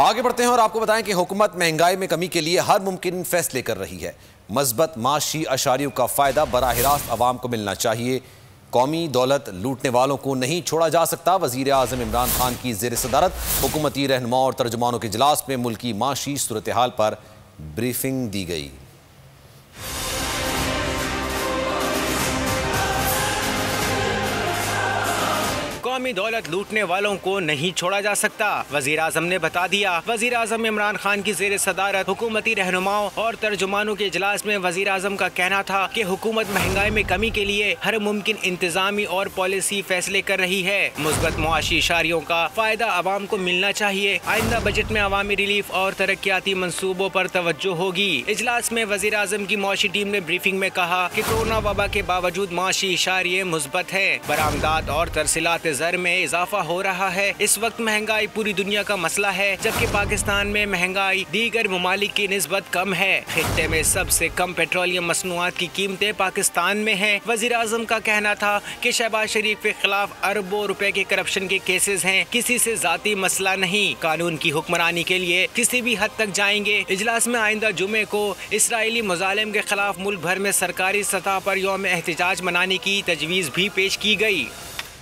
आगे बढ़ते हैं और आपको बताएँ कि हुकूमत महँगाई में कमी के लिए हर मुमकिन फैसले कर रही है। मजबत माशी अशारियों का फ़ायदा बरह रास्त आवाम को मिलना चाहिए। कौमी दौलत लूटने वालों को नहीं छोड़ा जा सकता। वज़ीर अजम इमरान खान की जेर सदारत, हुकूमती रहनुमा और तर्जमानों के इजलास में मुल्की माशी सूरत हाल पर ब्रीफिंग दी गई। कौमी दौलत लूटने वालों को नहीं छोड़ा जा सकता। वज़ीर अजम ने बता दिया वज़ीर अजम इमरान खान की जेर सदारत हुकूमती रहनुमाओं और तर्जुमानों के इजलास में वज़ीर अजम का कहना था की हुकूमत महँगाई में कमी के लिए हर मुमकिन इंतजामी और पॉलिसी फैसले कर रही है। मुस्बत मुआशी इशारियों का फ़ायदा आवाम को मिलना चाहिए। आइंदा बजट में अवामी रिलीफ और तरक्याती मनसूबों आरोप तवज्जो होगी। इजलास में वजी अजम की मुआशी टीम ने ब्रीफिंग में कहा की कोरोना वबा के बावजूद मुआशी इशारे मुस्बत है। बरामदात और तरसीलात जर में इजाफा हो रहा है। इस वक्त महँगाई पूरी दुनिया का मसला है, जबकि पाकिस्तान में महँगाई दीगर ममालिक की नस्बत कम है। खत्े में सबसे कम पेट्रोलियम मसनूआत की कीमतें पाकिस्तान में है। वज़ीर अजम का कहना था की शहबाज शरीफ के खिलाफ अरबों रुपए के करप्शन के केसेस हैं। किसी से जाती मसला नहीं। कानून की हुक्मरानी के लिए किसी भी हद तक जाएँगे। इजलास में आइंदा जुमे को इसराइली मुजालिम के खिलाफ मुल्क भर में सरकारी सतह पर योम एहतजाज मनाने की तजवीज़ भी पेश की गई।